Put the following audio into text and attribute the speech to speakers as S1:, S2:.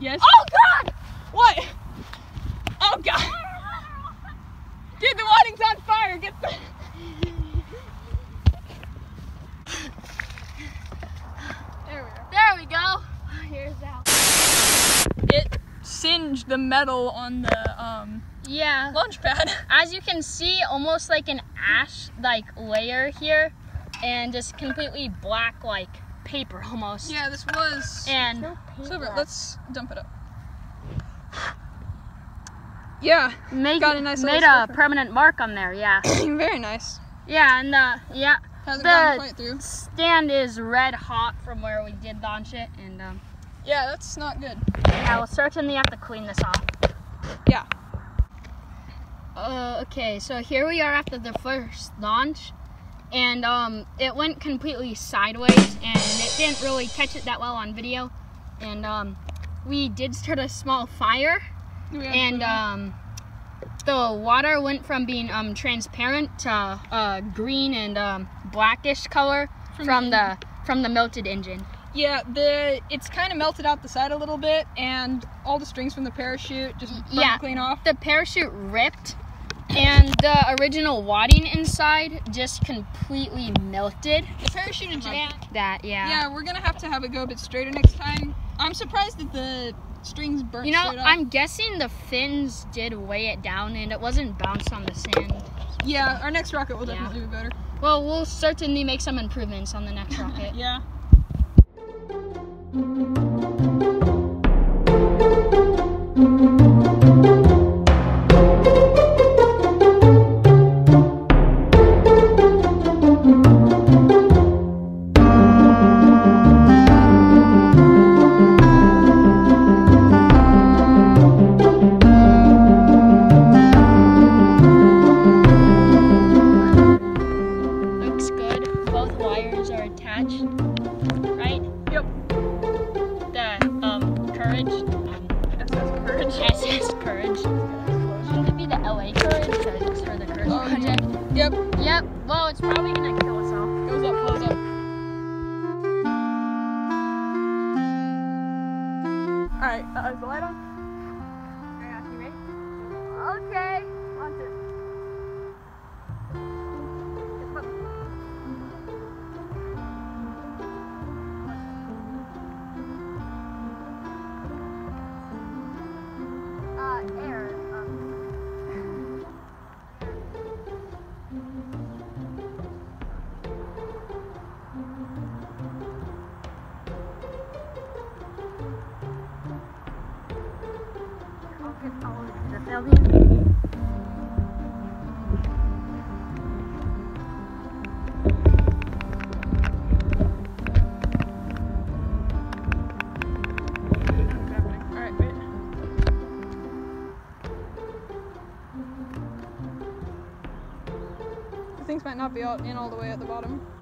S1: Yes.
S2: Oh God!
S1: What? Oh god. Dude, the wadding's on fire. Get the. There we are.
S2: There we go. Here's out.
S1: It singed the metal on the um
S2: Yeah.
S1: launch pad.
S2: As you can see, almost like an ash like layer here, and just completely black like paper almost.
S1: Yeah, this was
S2: And
S1: silver. Let's dump it up. Yeah,
S2: make,
S1: got a nice
S2: made a
S1: sticker.
S2: permanent mark on there. Yeah.
S1: very nice.
S2: Yeah, and uh, yeah,
S1: Hasn't
S2: The-
S1: quite through.
S2: stand is red hot from where we did launch it, and um,
S1: Yeah, that's not good.
S2: yeah, we'll certainly have to clean this off.
S1: Yeah.
S2: Uh, okay, so here we are after the first launch, and um, it went completely sideways, and it didn't really catch it that well on video, and um, we did start a small fire,
S1: Do we have to
S2: and
S1: put it on?
S2: um, the water went from being um transparent to uh green and um blackish color
S1: From
S2: from,
S1: the
S2: the from the melted engine.
S1: Yeah, the it's kind of melted out the side a little bit, and all the strings from the parachute just
S2: Yeah.
S1: clean off.
S2: The parachute ripped, and the original wadding inside just completely melted.
S1: The parachute and
S2: And that yeah.
S1: Yeah, we're gonna have to have it go a bit straighter next time. I'm surprised that the strings burnt
S2: You know. I'm guessing the fins did weigh it down and it wasn't bounced on the sand.
S1: Yeah, our next rocket will
S2: Yeah.
S1: definitely be better.
S2: Well, we'll certainly make some improvements on the next rocket.
S1: Yeah.
S2: Wires are attached, right?
S1: Yep.
S2: The um courage, um,
S1: SS Courage.
S2: SS courage. Soon to be the LA courage because it's for the courage
S1: Oh,
S2: project.
S1: Yep.
S2: Yep. Well, it's probably gonna All
S1: the. The things might not be all in all the way at the bottom.